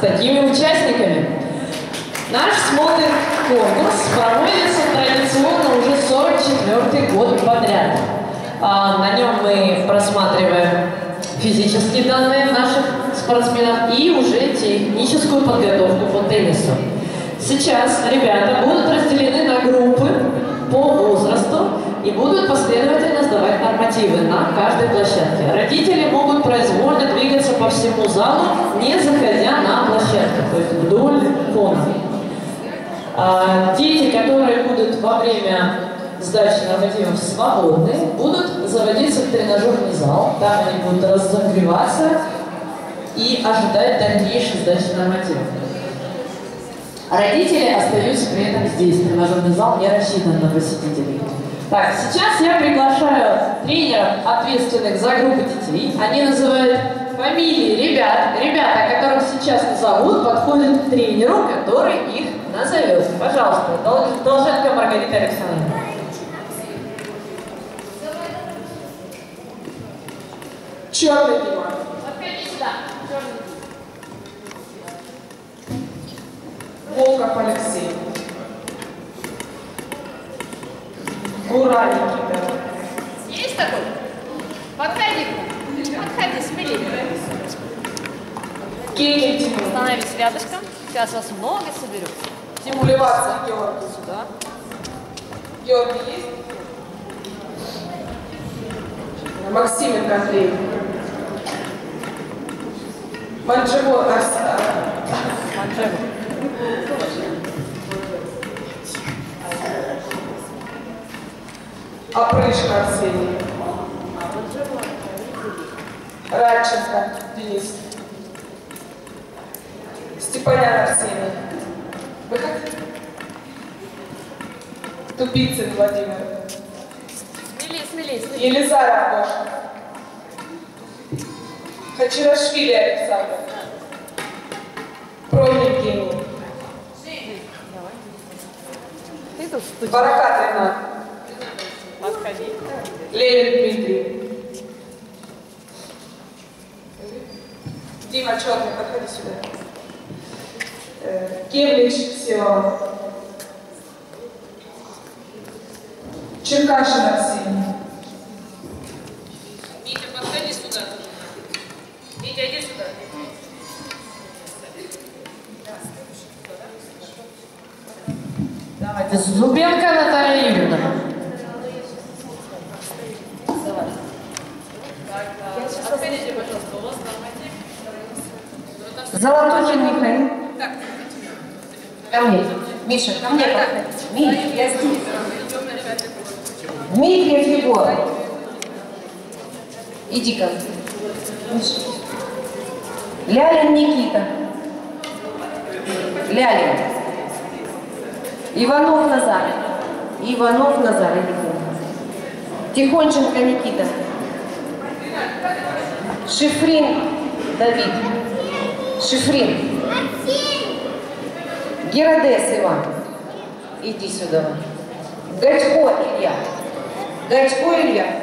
с такими участниками. Наш смотрит конкурс проводится традиционно уже 44 год подряд. А, на нем мы просматриваем физические данные наших спортсменов и уже техническую подготовку по теннису. Сейчас ребята будут разделены на группы по возрасту и будут последовательно сдавать нормативы на каждой площадке. Родители могут произвольно двигаться по всему залу, не заходя на площадку, то есть вдоль фона. А, дети, которые будут во время сдачи нормативов свободны, будут заводиться в тренажерный зал, там они будут разогреваться и ожидать дальнейшей сдачи нормативов. Родители остаются при этом здесь. Тренажерный зал не рассчитан на посетителей. Так, сейчас я приглашаю тренеров, ответственных за группы детей. Они называют фамилии ребят. Ребята, которых сейчас назовут, подходят к тренеру, который их назовет. Пожалуйста, Долженко Маргарита Александровна. Черный Дима. Волков Алексей. Гура Никита. Есть такой? Подходи. Подходи, смелее. Тимур. Становись рядышком. Сейчас вас много соберем. Тимулеваться Георгий. Сюда. Георгий есть? Максименко Андрей. Манджево Арсен. Манжева. Опрышко Арсений. Радченко Денис. Степанян Арсений. Выход. Тупицын Владимир. Смелее, смелее, смелее. Елизаров Гоша. Хачирашвили Александр. Про Евгений. Баракат Ренат. Левин Дмитрий. Дима Черный, подходи сюда. Э, Кевлич Всеволод. Черкашин Арсений. Митя, подходи сюда. Митя, иди сюда. Давайте. Зубенко Наталья Юрьевна. Отходите, пожалуйста, у вас норматив. Золотухин Михаил. Ко мне. Миша, ко мне подходи. Миша, я здесь. Дмитриев Егор. Иди ко мне. Миша. Лялин Никита. Лялин. Иванов Назар. Иванов Назар. Тихонченко Никита. Шифрин Давид. Шифрин. Геродес Иван. Иди сюда. Гачко Илья. Гачко Илья.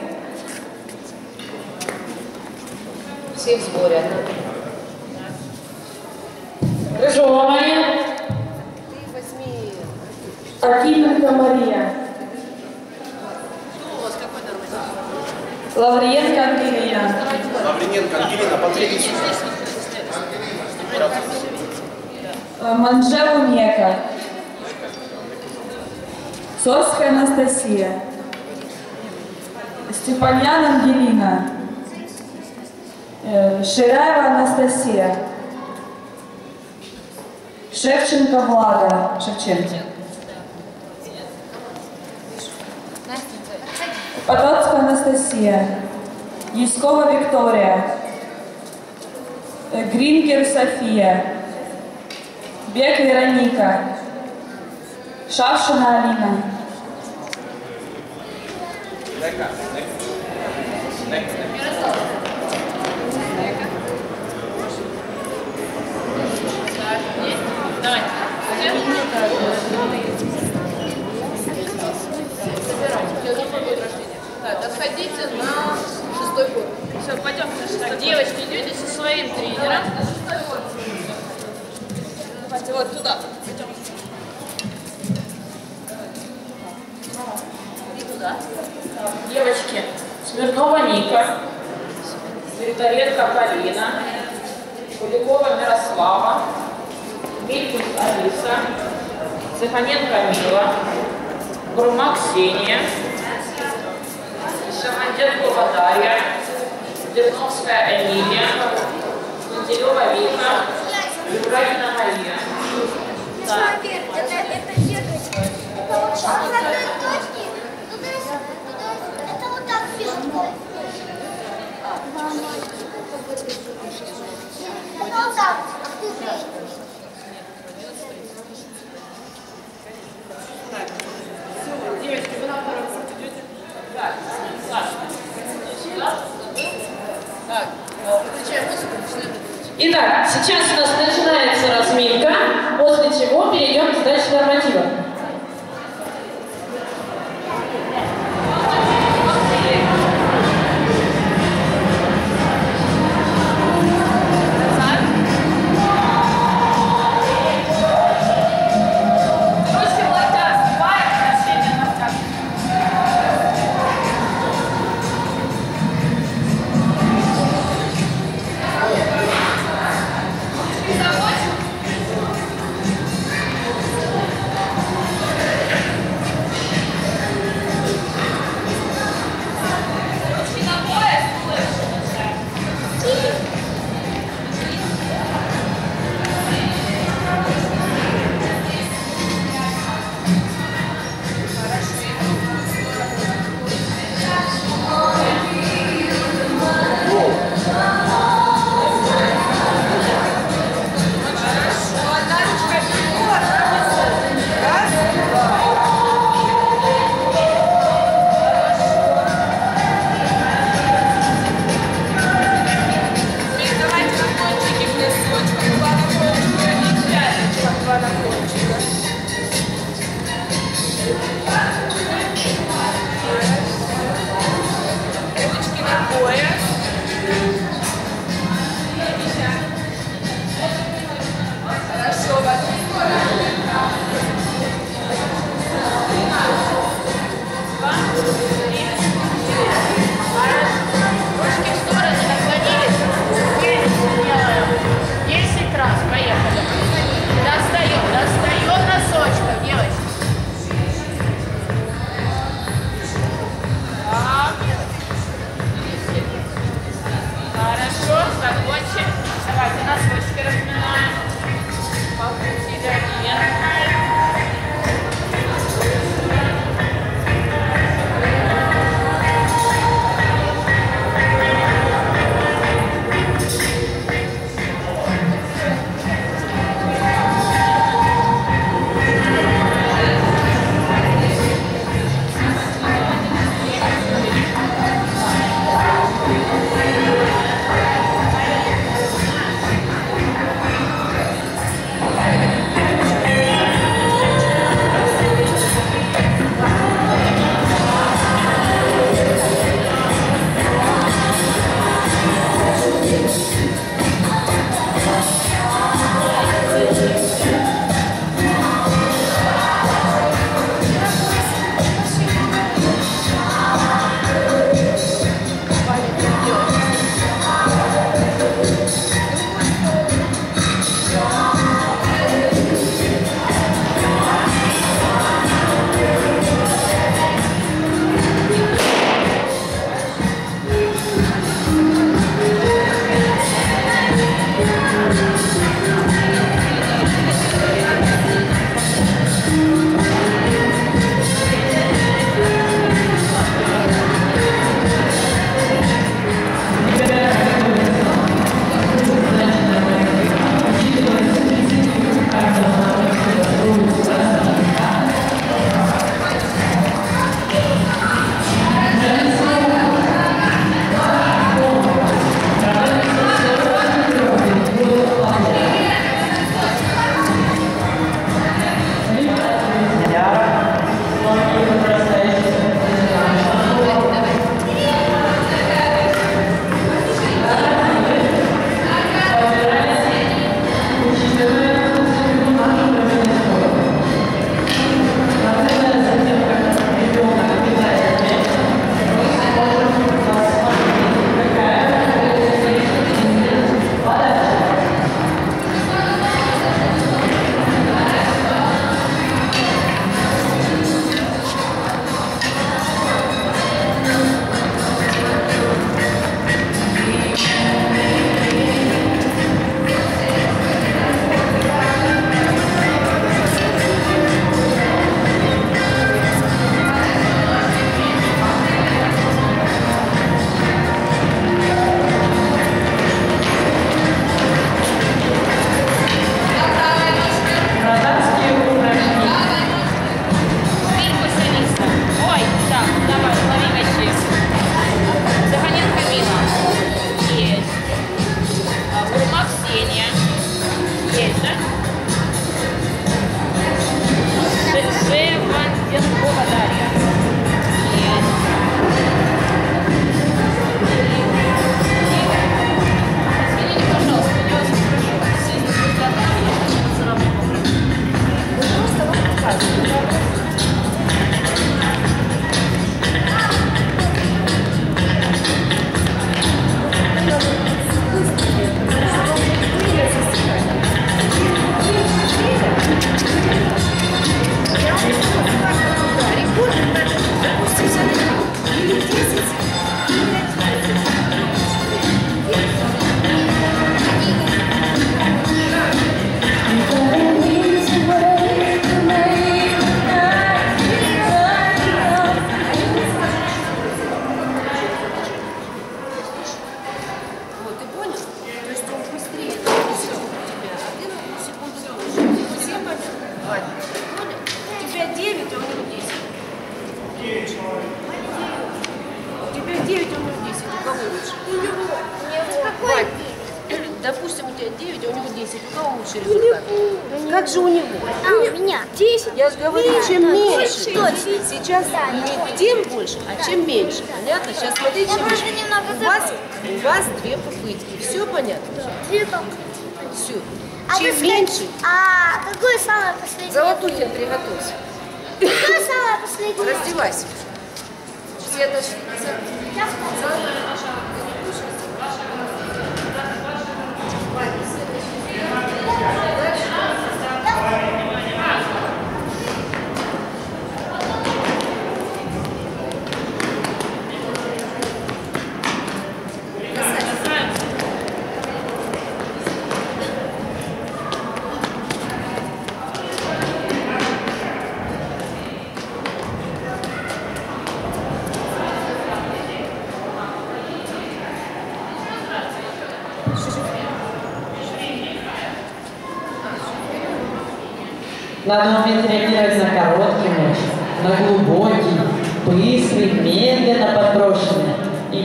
Все в сборе. Рыжова Мария. Акименко Мария. Лавриенко Ангелина. Лавриненко Ангелина, Э, Манжелу Мека. Сорская Анастасия. Степанян Ангелина. Э, Ширяева Анастасия. Шевченко Влада. Шевченко. Потоцкая Анастасия. Яскова Виктория. Э, Грингер София. Бек Вероника. Шавшина Алина. Давай. Так, отходи. переходите на шестой год. Все, пойдем. Так, девочки, идете со своим тренером. Давайте вот туда. Девочки, Смирнова Ника, Свиртовенко Полина, Куликова Мирослава, Милькус Алиса, Цеханенко Мила, Грума Ксения, Шаманденкова Дарья, Дерновская Эмилия, Менделева Вика, Юрагина Мария. Зеркальце. Это вот так. Итак, сейчас у нас начинается разминка, после чего перейдем к задаче норматива.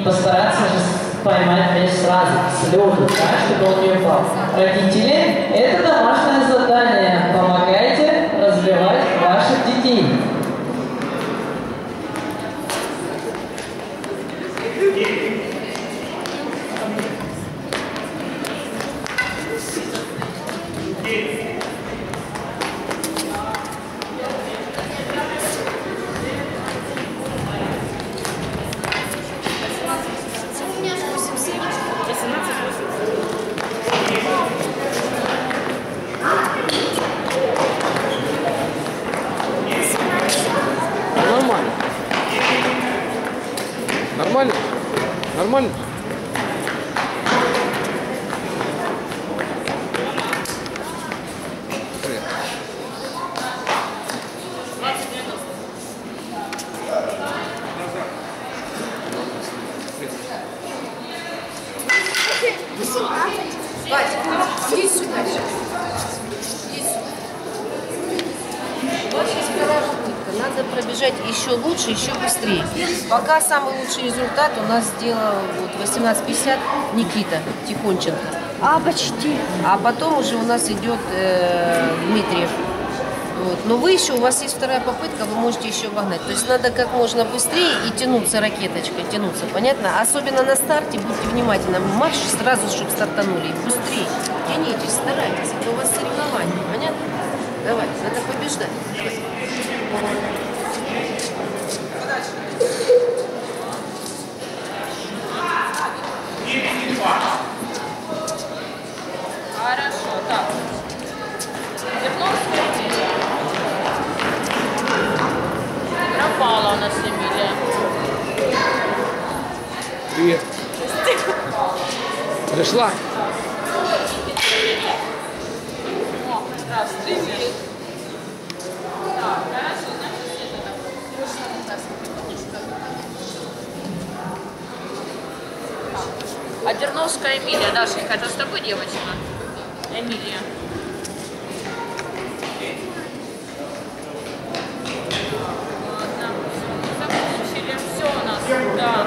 Постараться же поймать мяч сразу, с так, чтобы он не упал. Родители, это домашнее задание. Помогайте развивать ваших детей. Нормально. Нормально? Нормально? Привет. Вася, иди сюда. Иди сюда. Вот сейчас вторая попытка. Надо пробежать еще лучше, еще быстрее. Пока самый лучший результат у нас сделал вот 18.50 Никита Тихонченко. А, почти. А потом уже у нас идет э, Дмитриев. Вот. Но вы еще, у вас есть вторая попытка, вы можете еще обогнать. То есть надо как можно быстрее и тянуться ракеточкой, тянуться, понятно? Особенно на старте, будьте внимательны. Марш сразу, чтобы стартанули. Быстрее. Тянитесь, старайтесь. Это у вас соревнование, понятно? Давай, надо побеждать. Давай. Хорошо, так. Вернулся Пропала у нас Эмилия. Привет. Пришла? О, как раз, привет. Так, хорошо, значит, это так. Так. А Дерновская Эмилия, Дашенька, это с тобой девочка? Эмилия. Ладно, закончили. Все у нас, да.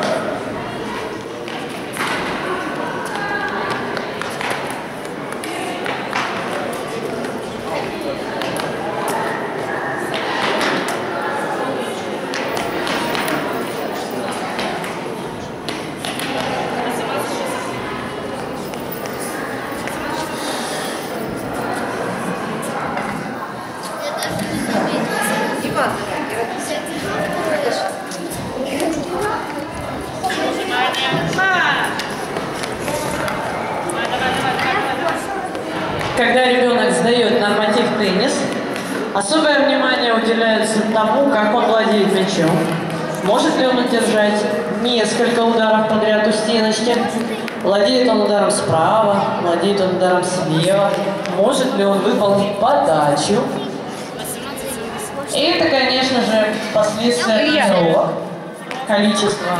Иван, давай, Ира. Когда ребенок сдает норматив теннис, особое внимание уделяется тому, как он владеет мячом. Может ли он удержать несколько ударов подряд у стеночки? Владеет он ударом справа, владеет он ударом слева? Может ли он выполнить подачу? И это, конечно же, последствия тренировок, количество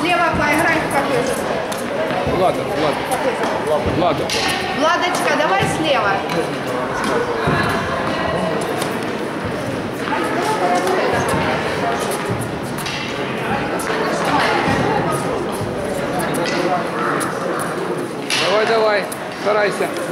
Слева поиграй в какой. Влада, Влада. Влада. Владочка, давай слева. Давай, давай, старайся.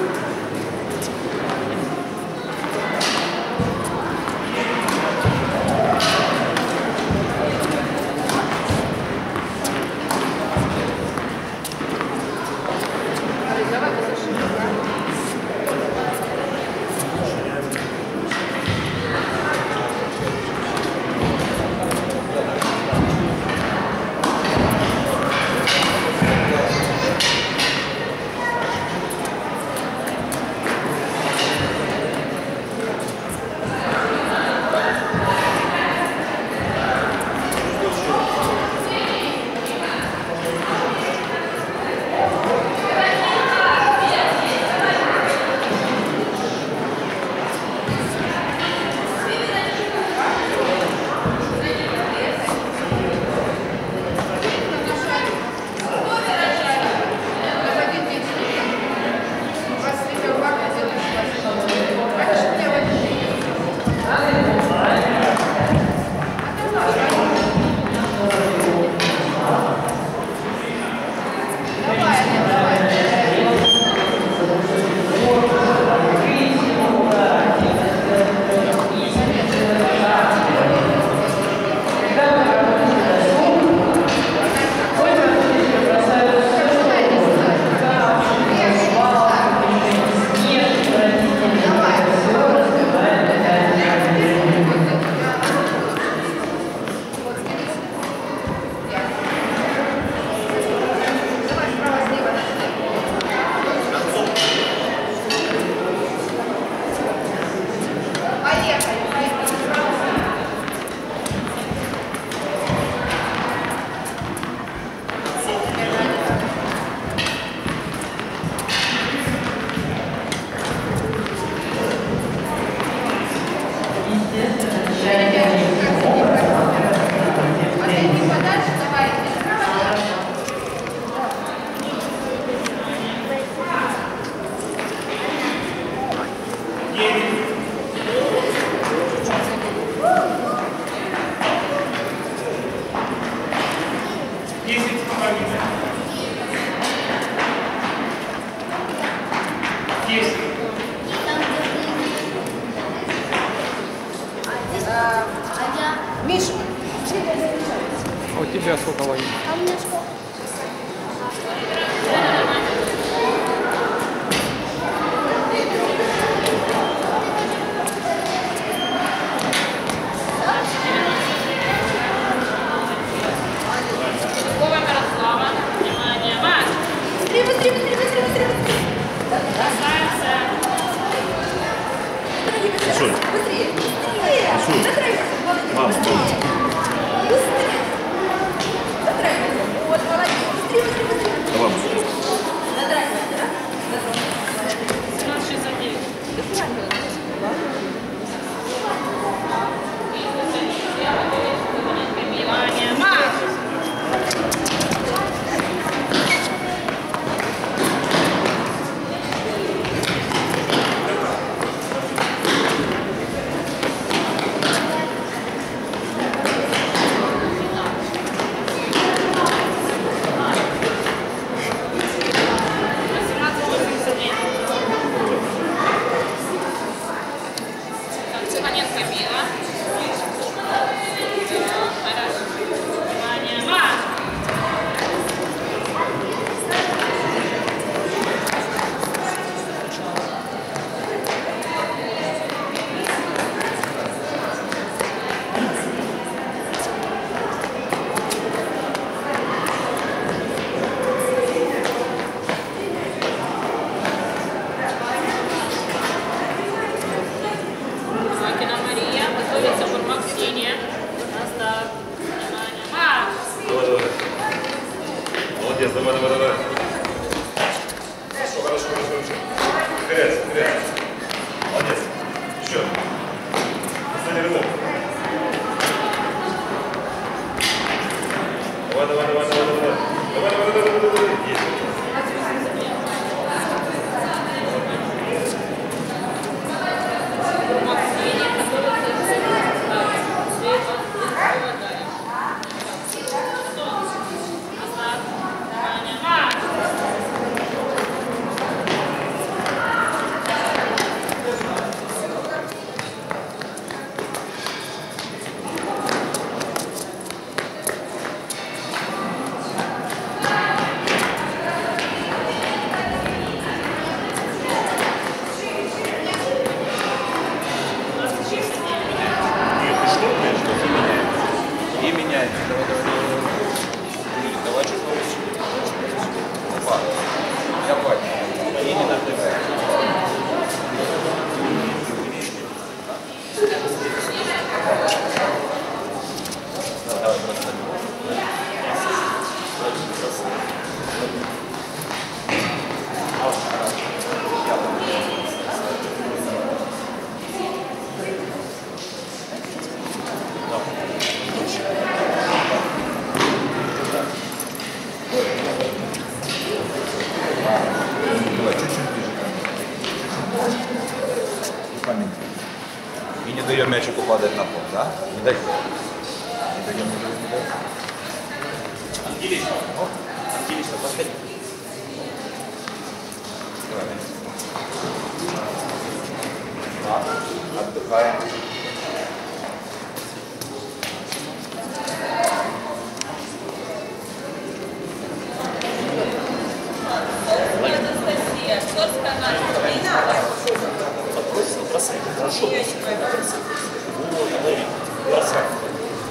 Подбросил, бросай. Хорошо. Вот, дави. Бросай.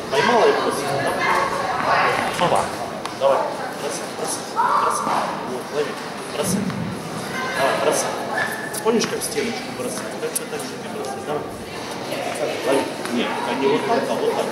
Поймала его. Мама. Давай. Бросай, бросай, бросай. Вот, лови. Бросай. Давай, бросай. Помнишь, как стеночку бросать? Так что так же ты бросай. Давай. Лови. Нет, а не вот так, а вот так.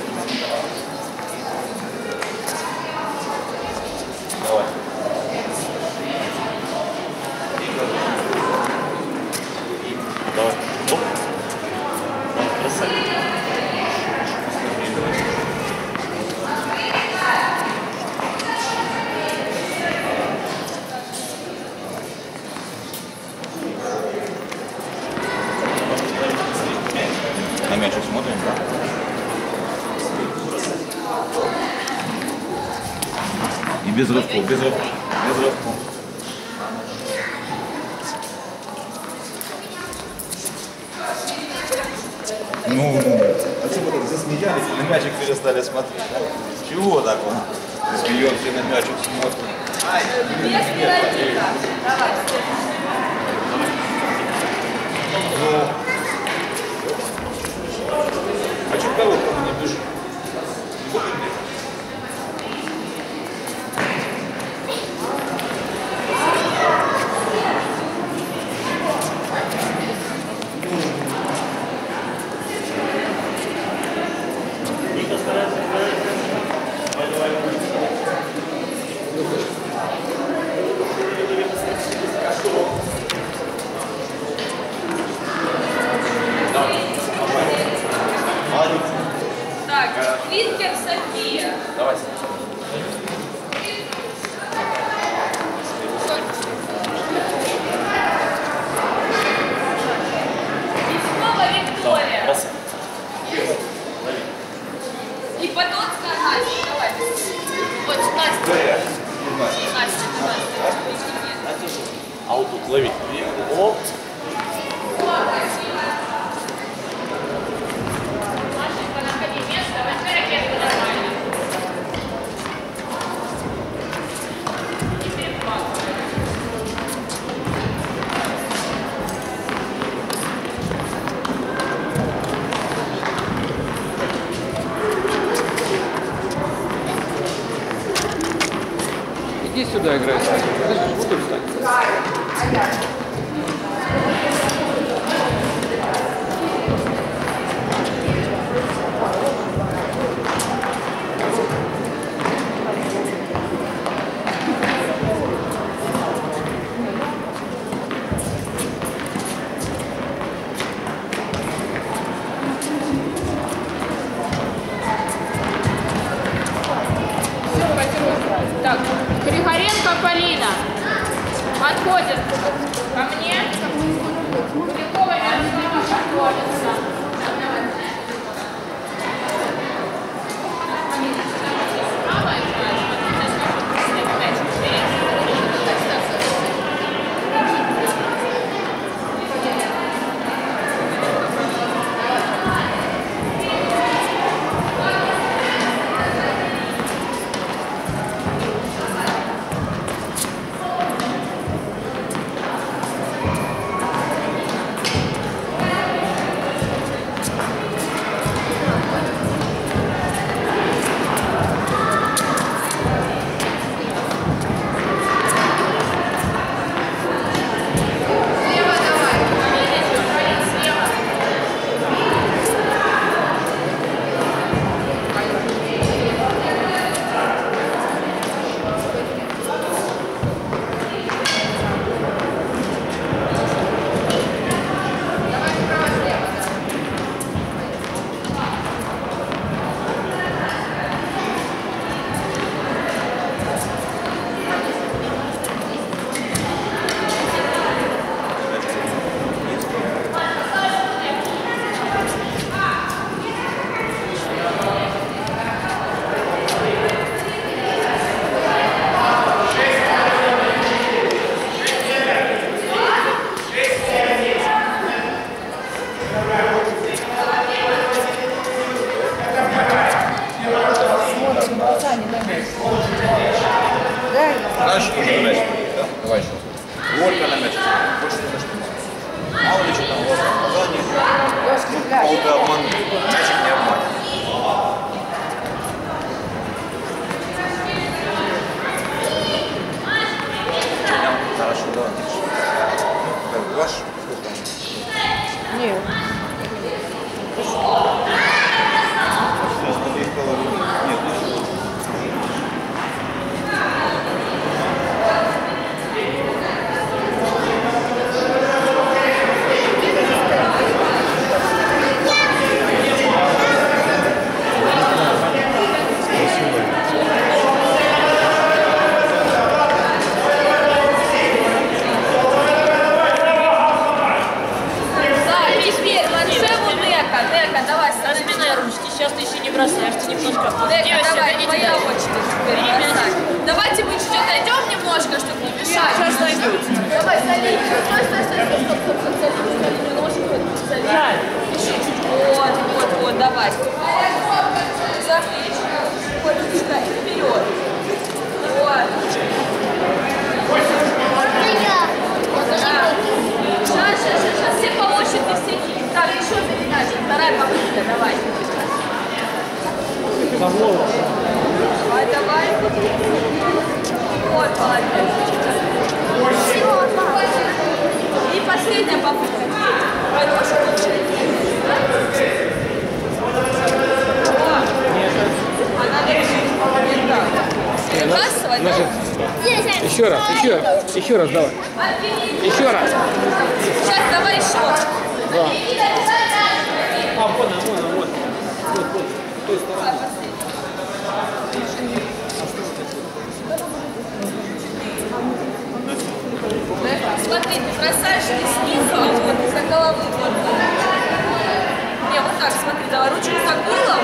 так было?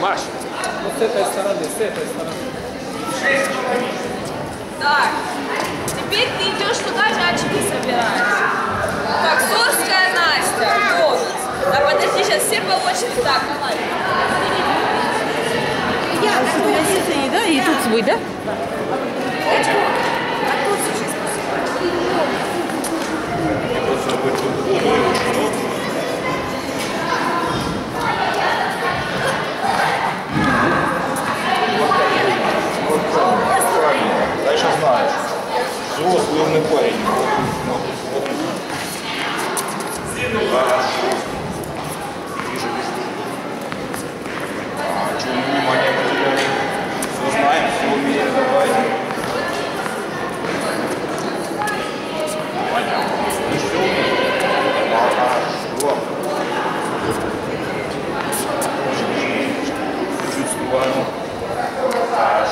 Маш. Вот с этой стороны, с этой стороны. Так. Теперь ты идешь туда, же очки собираешь. Коксовская Настя. Вот. А подожди, сейчас все получат так. Я, а да? И тут свой, да? А тут сейчас знаю. Взрослый умный парень. Хорошо. Вижу, вижу. А, что, мы внимание потеряли? Все знаем, все умеем, давай. Понятно. Ну все умеем. Хорошо. Чуть-чуть успеваем. Хорошо.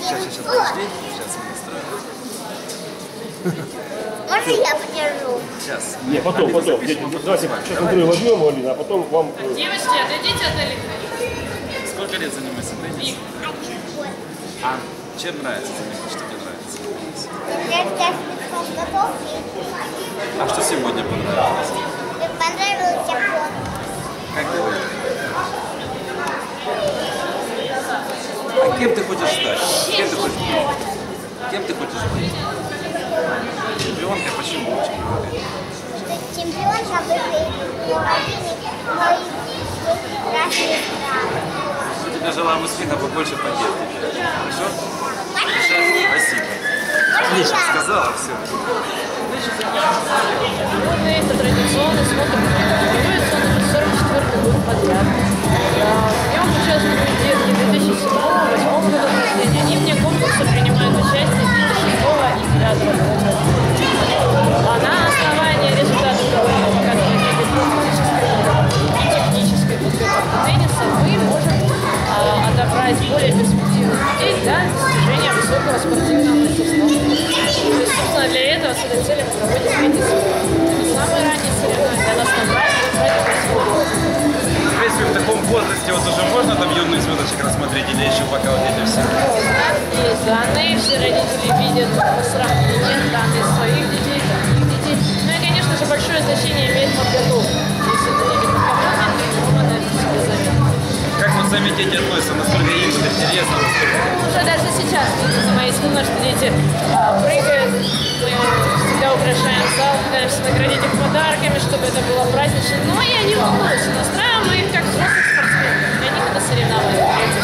Занимайся этим. Можно я подержу? Сейчас. Не, потом, потом. Дети, Давайте сейчас Андрею возьмем, Алина, а потом вам... э, Девочки, отойдите от Алины. Сколько лет занимаешься теннисом? А чем нравится заниматься? Что тебе нравится? А что сегодня понравилось? Мне понравился кот. Как ты думаешь? А кем ты хочешь стать? Кем ты хочешь быть? Кем ты хочешь быть? Чемпионкой почему? Выиграет красных стран. Я тебе желаю успеха, побольше побед. тебе. Хорошо? Спасибо. Отлично, сказала все. Сегодня это традиционный смотр год подряд. А, В нем участвуют детки 2007-2008 года рождения. Они вне конкурса принимают участие с 2006 и 2009 года. А на основании результатов которые показывают физической и технической подготовки тенниса мы можем а, отобрать более перспективных детей для достижения высокого спортивного мастерства. То есть, собственно, для этого с этой целью мы проводим эти. Самые ранние соревнования для нас набрать 28 года. В принципе, в таком возрасте вот уже можно там юных звездочек рассмотреть или еще пока вот эти все? Есть данные, все родители видят по сравнению данные своих детей. Дети относятся, насколько им это интересно. Уже даже сейчас видно за моей спиной, что дети а, прыгают. Мы всегда украшаем зал, пытаемся наградить их подарками, чтобы это было празднично. Но и они волнуются, настраиваем их как взрослых спортсменов. Для них это соревнование.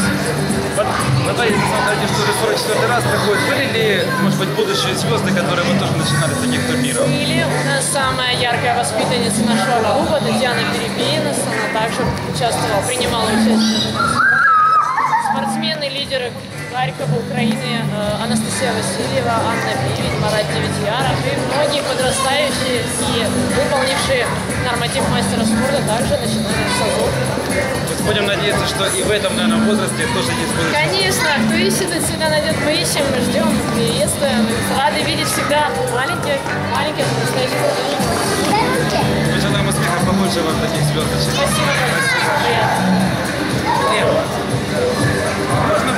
Вот на твоей национальной истории 44 раз проходит. Были ли, может быть, будущие звезды, которые вот тоже начинали с таких турниров? Или у нас самая яркая воспитанница нашего клуба Татьяна Перепинос. Она также участвовала, принимала участие. Спортсмены, лидеры Харькова, Украины, э, Анастасия Васильева, Анна Пивень, Марат Девятьяров и многие подрастающие и выполнившие норматив мастера спорта также начинают с азов. То есть будем надеяться, что и в этом, наверное, возрасте тоже есть будущее. Конечно, кто ищет, тот всегда найдет. Мы ищем, мы ждем, приветствуем. Рады видеть всегда маленьких, маленьких подрастающих. Мы желаем успехов побольше вам таких звездочек. Спасибо большое. Приятно. Маша,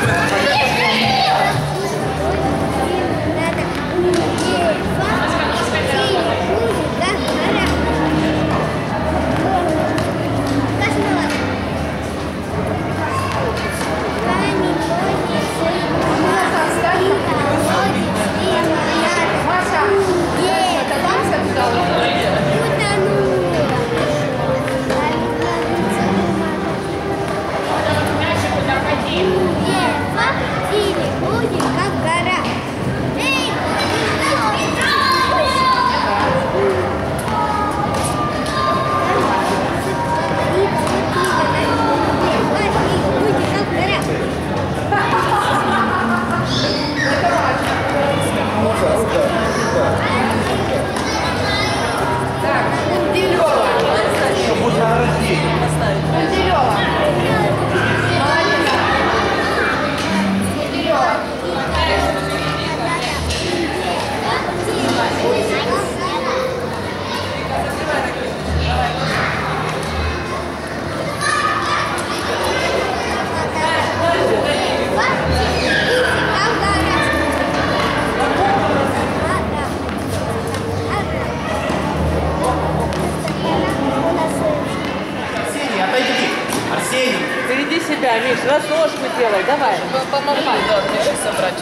себя, Миш, разножку делай, давай. Помогай. Да, мне сейчас собрать.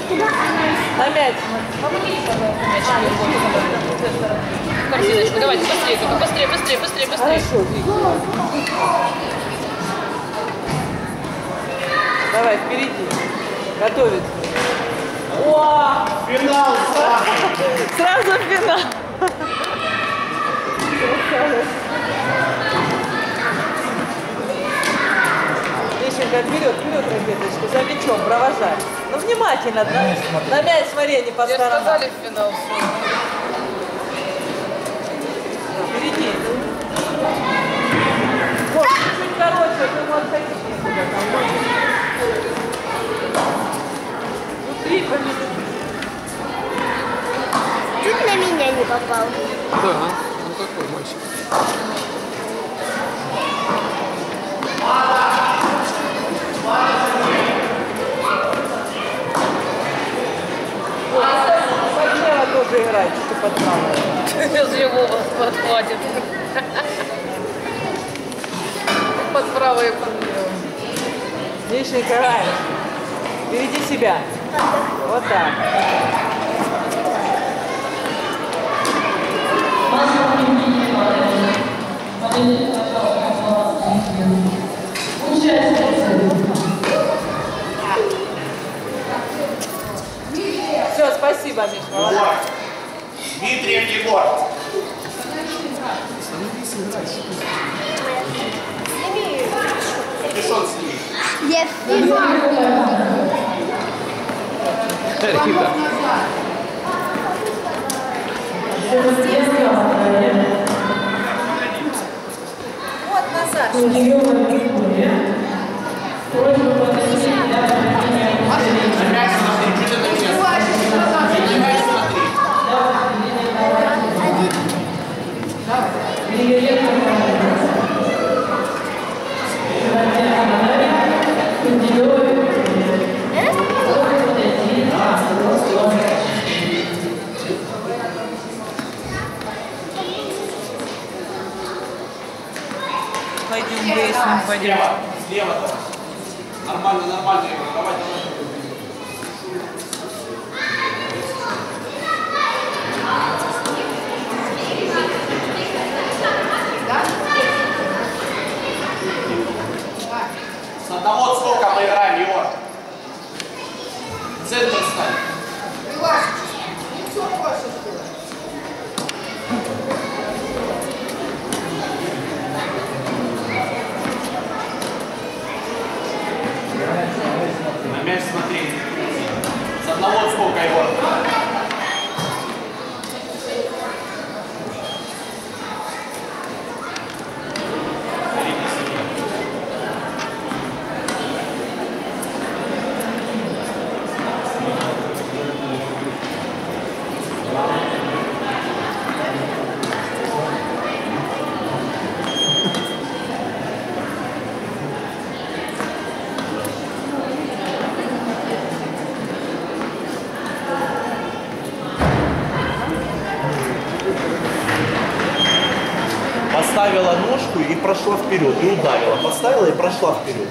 На мяч. Корзиночку, давайте быстрее, только быстрее, быстрее, быстрее, быстрее. Хорошо. Давай, впереди. Готовится. О! Финал Сразу финал. Ребят, вперед, вперед, ракеточка, за мячом, провожай. Ну, внимательно, да? На мяч смотри, не по сторонам. сказали в финал. Впереди. Вот, чуть короче, ты можешь ходить сюда, там. Внутри. Чуть на меня не попал. Да, Ну такой мальчик. Тоже играть, что подправила. Если его подхватит. Под правой Мишенька, играй. Впереди себя. Вот так. Все, спасибо, Миш. молодец. Егор. Дмитриев Егор. Капюшон сними. Я Рита. Вот назад. Опять смотри, что ты сейчас? Поднимай, смотри. Пойдем выясним, пойдем. Слева, слева. Нормально, нормально. Давай, давай. С одного сколько мы Егор? Центр стань. На мяч смотри. С одного сколько, Егор? Поставила ножку и прошла вперед, и ударила. Поставила и прошла вперед.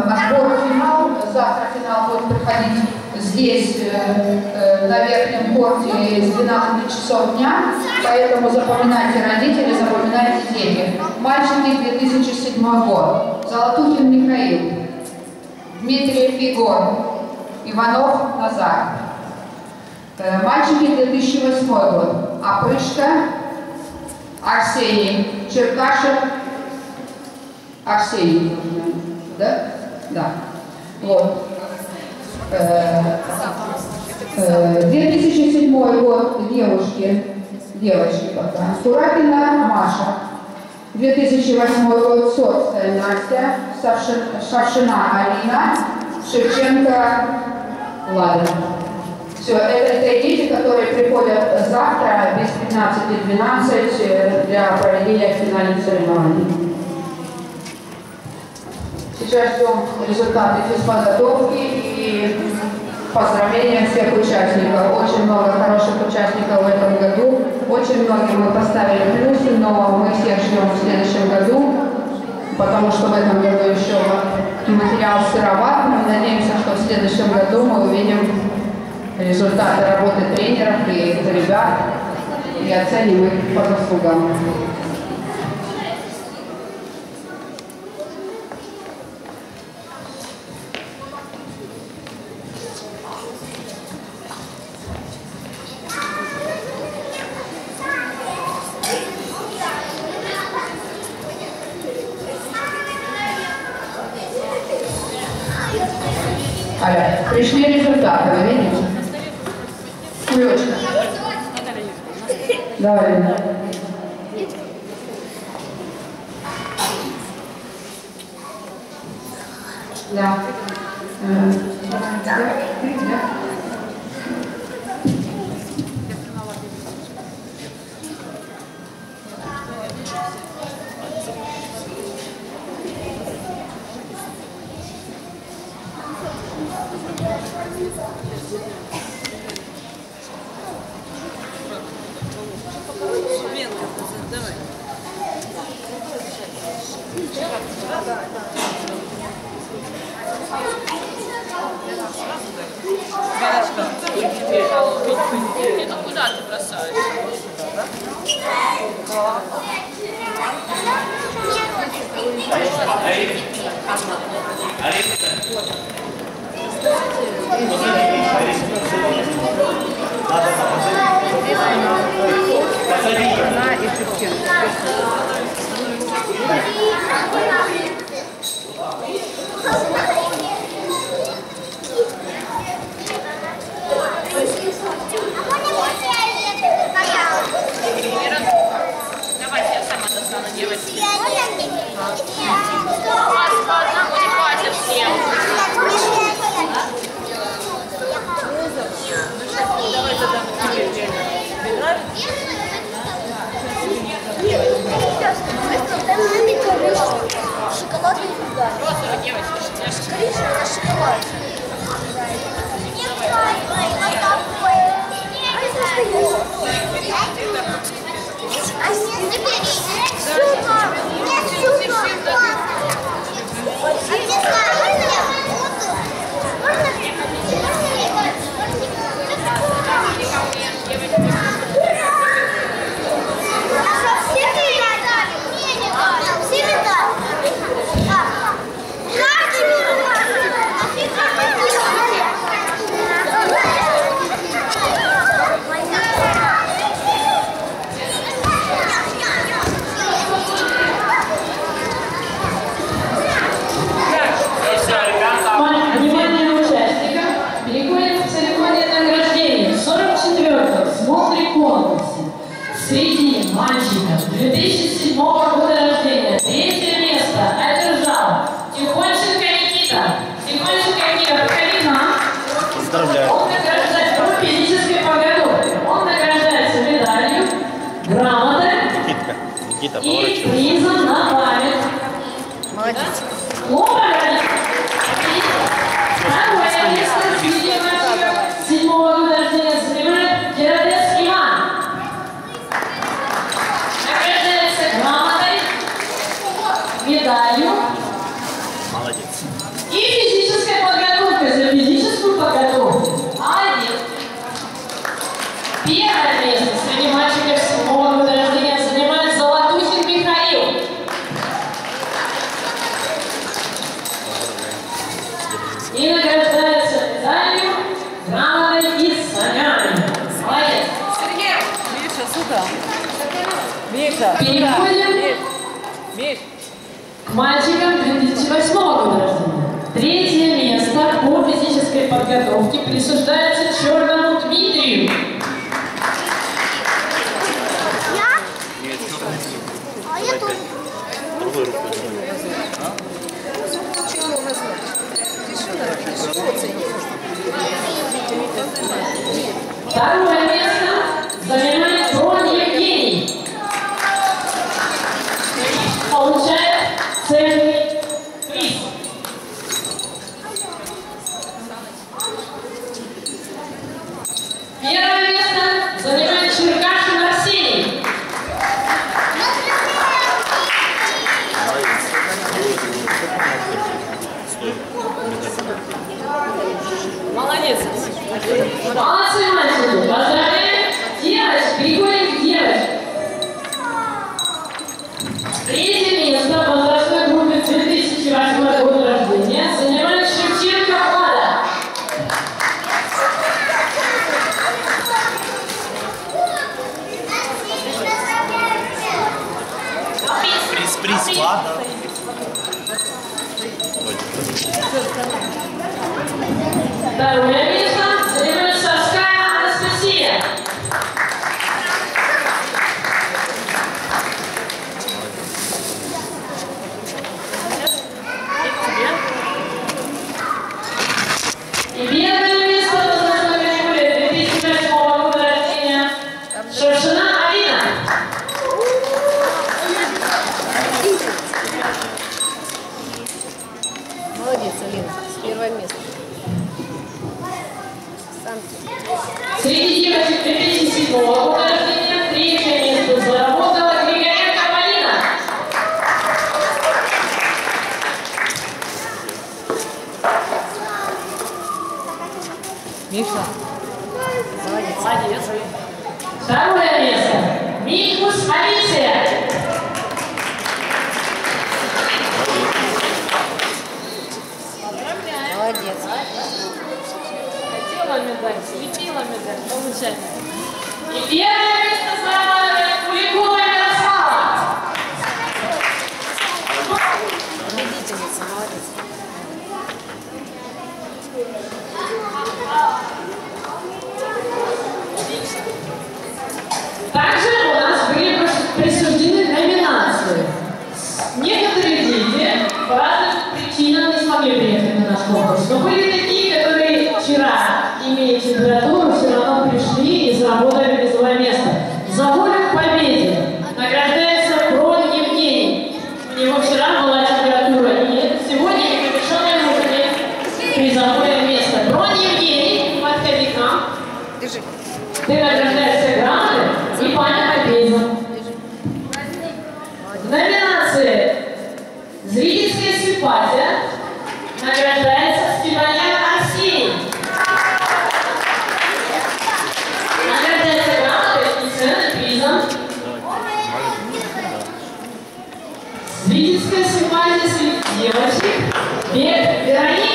Отбор в финал. Завтра финал будет проходить здесь, э, э, на верхнем корте с 12 часов дня. Поэтому запоминайте родители, запоминайте деньги. Мальчики 2007 год. Золотухин Михаил. Дмитриев Егор. Иванов Назар. Э, Мальчики 2008 год. Опрышка Арсений. Черкашев Арсений. Да? Да. Вот. Э, э, 2007 год. Девушки. Девочки пока. Суракина Маша. 2008 год. Соцкая Настя. Шавшина Алина. Шевченко Лада. Все, это те дети, которые приходят завтра без 15-12 э, для проведения финальных соревнований. Сейчас ждем результаты физподготовки и поздравления всех участников. Очень много хороших участников в этом году. Очень многим мы поставили плюсы, но мы всех ждем в следующем году, потому что в этом году еще материал сыроват. Мы надеемся, что в следующем году мы увидим результаты работы тренеров и ребят и оценим их по заслугам. Давай. Зрительская симпатия среди девочек Вероника.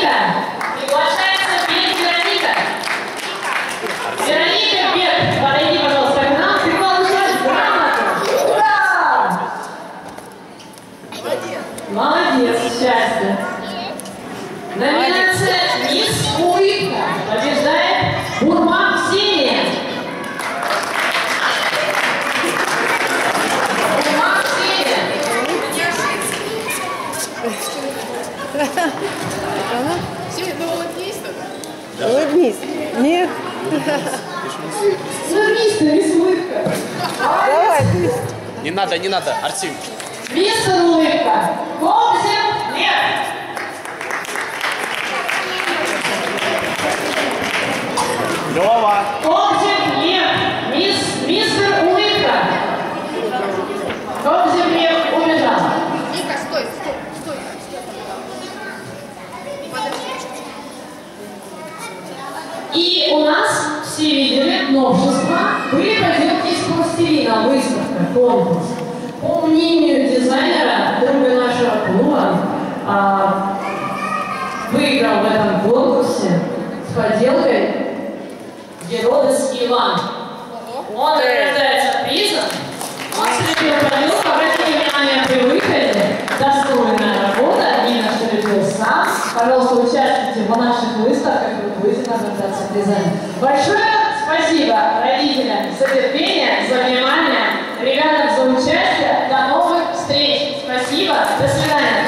Надо, не надо, Артем. Мистер Улыбка. Комзин, нет. Голова. Комзин, нет. Мисс, мистер Улыбка. Комзин, нет, убежал. Вика, стой, стой, стой. И у нас все видели новшество. Были поделки из пластилина, выставка, конкурс. Мнению дизайнера, друга нашего клуба, а, выиграл в этом конкурсе с поделкой Геродес Иван. Он награждается призом. Он слепил поделку, обратите внимание при выходе. Достойная работа, Нина слепил сам. Пожалуйста, участвуйте в наших выставках, вы будете награждаться призами. Большое спасибо родителям за терпение, за внимание, ребятам за участие. Let's do.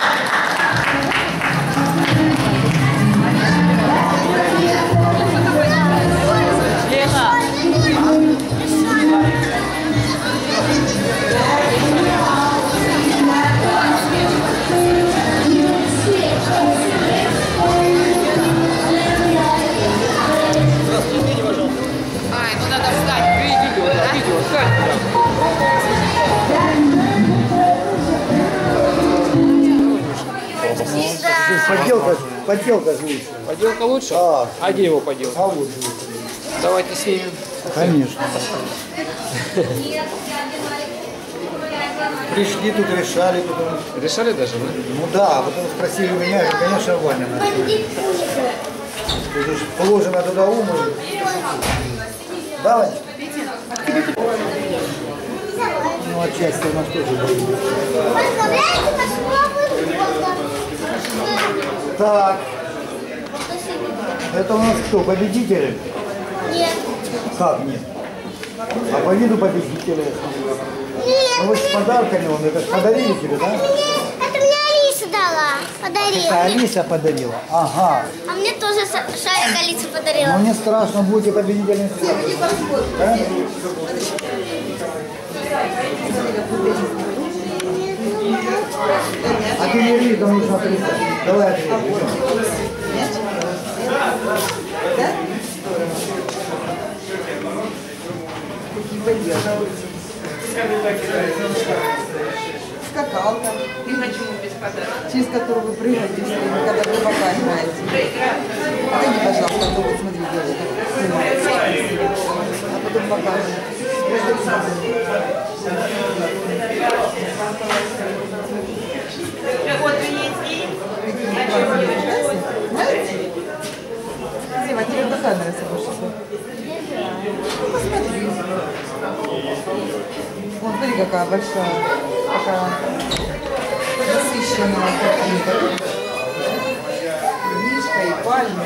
Поделка, поделка лучше. Поделка лучше? А, А где его поделка? а вот. Давайте снимем. Конечно. Пришли тут, решали потом. Решали даже, да? Ну да, потом спросили меня, и, конечно, Ваня начал. Положено туда ум. Да, Ваня? Ну, отчасти у нас тоже будет. Так, это у нас кто, победители? Нет. Как нет? А по виду победители. Ну вы с подарками, он это подарили тебе, да? Это мне Алиса дала, подарила. Это Алиса подарила. Ага. А мне тоже шарик Алиса подарила. Ну не страшно, будете победителями. Да? А ты не видно, нужно отрезать. Давай отрезай. Скакалка. И почему без подарка? Через которую вы прыгаете, вы когда в рыбака играете. Отойди, пожалуйста, а то вот смотри, снимается. А потом показывай. Дима, тебе какая нравится больше всего? Посмотри. Вон, смотри, какая большая. Такая насыщенная картинка. Мишка и пальма.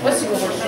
Спасибо большое.